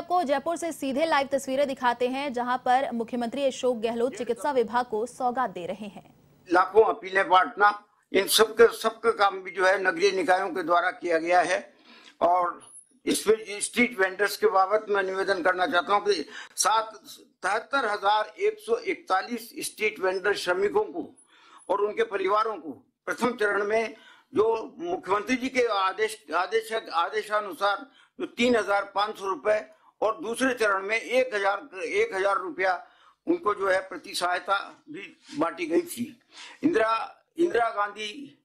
आपको जयपुर से सीधे लाइव तस्वीरें दिखाते हैं, जहाँ पर मुख्यमंत्री अशोक गहलोत चिकित्सा विभाग को सौगात दे रहे हैं। लाखों अपीलें बांटना, इन सबके, सबका काम भी जो है नगरीय निकायों के द्वारा किया गया है। और इसमें स्ट्रीट वेंडर्स के बाबत मैं निवेदन करना चाहता हूँ कि सात, तिहत्तर हज़ार एक सौ इकतालीस स्ट्रीट वेंडर श्रमिकों को और उनके परिवारों को प्रथम चरण में जो मुख्यमंत्री जी के आदेश आदेश आदेशानुसार जो तीन हज़ार पाँच सौ रुपए और दूसरे चरण में एक हज़ार एक हज़ार रुपया उनको जो है प्रति सहायता भी बांटी गई थी। इंदिरा इंदिरा गांधी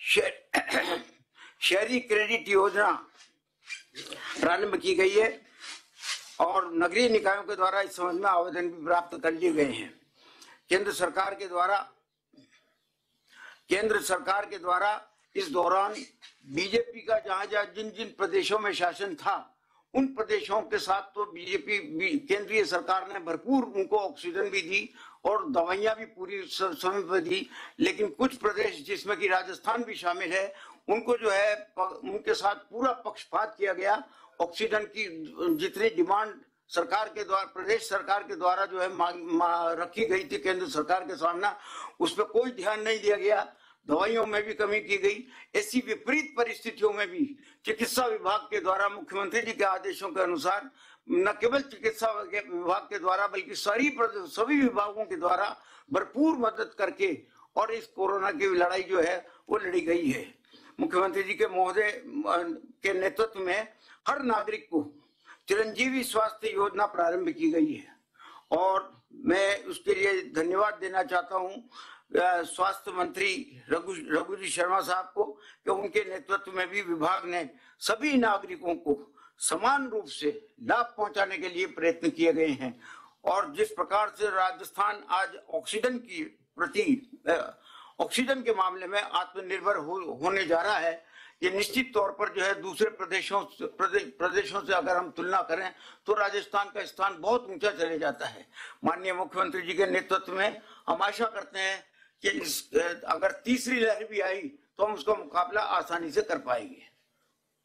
शह- शहरी क्रेडिट योजना प्रारंभ की गई है और नगरीय निकायों के द्वारा इस संबंध में आवेदन भी प्राप्त कर लिए गए हैं। केंद्र सरकार के द्वारा, केंद्र सरकार के द्वारा इस दौरान बीजेपी का जहाँ जहाँ जिन जिन प्रदेशों में शासन था उन प्रदेशों के साथ तो बीजेपी केंद्रीय सरकार ने भरपूर उनको ऑक्सीजन भी दी और दवाइयाँ भी पूरी समय पर दी। लेकिन कुछ प्रदेश जिसमें कि राजस्थान भी शामिल है उनको जो है उनके साथ पूरा पक्षपात किया गया। ऑक्सीजन की जितनी डिमांड सरकार के द्वारा प्रदेश सरकार के द्वारा जो है मांग मा, रखी गई थी केंद्र सरकार के सामने उस पर कोई ध्यान नहीं दिया गया। दवाइयों में भी कमी की गई, ऐसी विपरीत परिस्थितियों में भी चिकित्सा विभाग के द्वारा, मुख्यमंत्री जी के आदेशों के अनुसार, न केवल चिकित्सा विभाग के द्वारा, बल्कि सारी सभी विभागों के द्वारा भरपूर मदद करके और इस कोरोना की लड़ाई जो है, वो लड़ी गई है। मुख्यमंत्री जी के महोदय के नेतृत्व में हर नागरिक को चिरंजीवी स्वास्थ्य योजना प्रारंभ की गई है। और मैं उसके लिए धन्यवाद देना चाहता हूँ। स्वास्थ्य मंत्री रघु रघु जी शर्मा साहब को कि उनके नेतृत्व में भी विभाग ने सभी नागरिकों को समान रूप से लाभ पहुँचाने के लिए प्रयत्न किए गए हैं। और जिस प्रकार से राजस्थान आज ऑक्सीजन की प्रति ऑक्सीजन के मामले में आत्मनिर्भर हो, होने जा रहा है ये निश्चित तौर पर जो है दूसरे प्रदेशों से प्रदेश, प्रदेशों से अगर हम तुलना करें तो राजस्थान का स्थान बहुत ऊँचा चले जाता है। माननीय मुख्यमंत्री जी के नेतृत्व में हम आशा करते हैं कि अगर तीसरी लहर भी आई तो हम उसका मुकाबला आसानी से कर पाएँगे।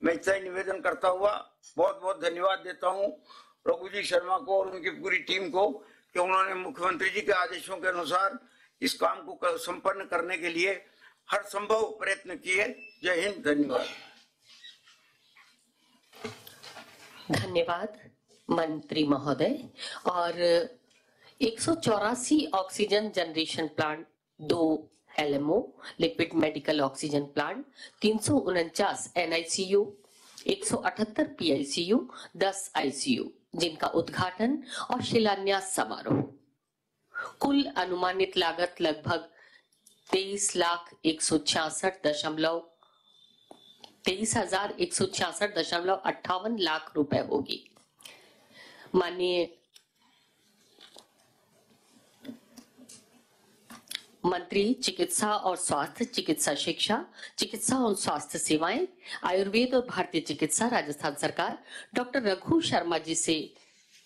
मैं इतना ही निवेदन करता हुआ बहुत बहुत धन्यवाद देता हूँ रघु जी शर्मा को और उनकी पूरी टीम को कि उन्होंने मुख्यमंत्री जी के आदेशों के अनुसार इस काम को कर- संपन्न करने के लिए हर संभव प्रयत्न किए। जय हिंद, धन्यवाद। धन्यवाद, मंत्री महोदय। और एक सौ चौरासी ऑक्सीजन जनरेशन प्लांट दो LMO, liquid medical oxygen plant, तीन सौ उनचास एनआईसीयू, एक सौ अठहत्तर पीआईसीयू, दस आईसीयू, जिनका उद्घाटन और शिलान्यास समारोह। कुल अनुमानित लागत लगभग तेईस लाख एक सौ छियासठ दशमलव, तेईस हज़ार एक सौ छियासठ दशमलव अट्ठावन लाख रुपए होगी। माननीय मंत्री, चिकित्सा और स्वास्थ्य, चिकित्सा शिक्षा, चिकित्सा और स्वास्थ्य सेवाएँ, आयुर्वेद और भारतीय चिकित्सा, राजस्थान सरकार। डॉक्टर रघु शर्मा जी से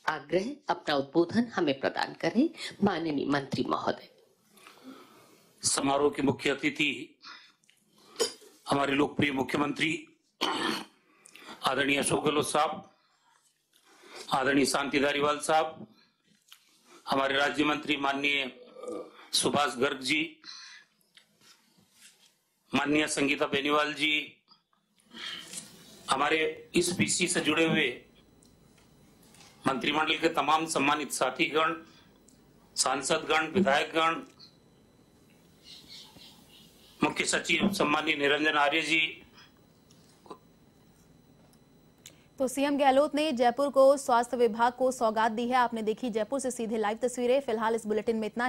आग्रह, अपना उद्बोधन हमें प्रदान करें, माननीय मंत्री महोदय। समारोह के मुख्य अतिथि, हमारे लोकप्रिय मुख्यमंत्री, आदरणीय अशोक गहलोत साहब, आदरणीय शांति धारीवाल साहब, हमारे राज्य मंत्री माननीय सुभाष गर्ग जी, माननीय संगीता बेनीवाल जी, हमारे इस पीसी से जुड़े हुए मंत्रिमंडल के तमाम सम्मानित साथीगण, सांसदगण, विधायकगण, मुख्य सचिव सम्मानीय निरंजन आर्य जी। तो सीएम गहलोत ने जयपुर को स्वास्थ्य विभाग को सौगात दी है। आपने देखी जयपुर से सीधे लाइव तस्वीरें। फ़िलहाल इस बुलेटिन में इतना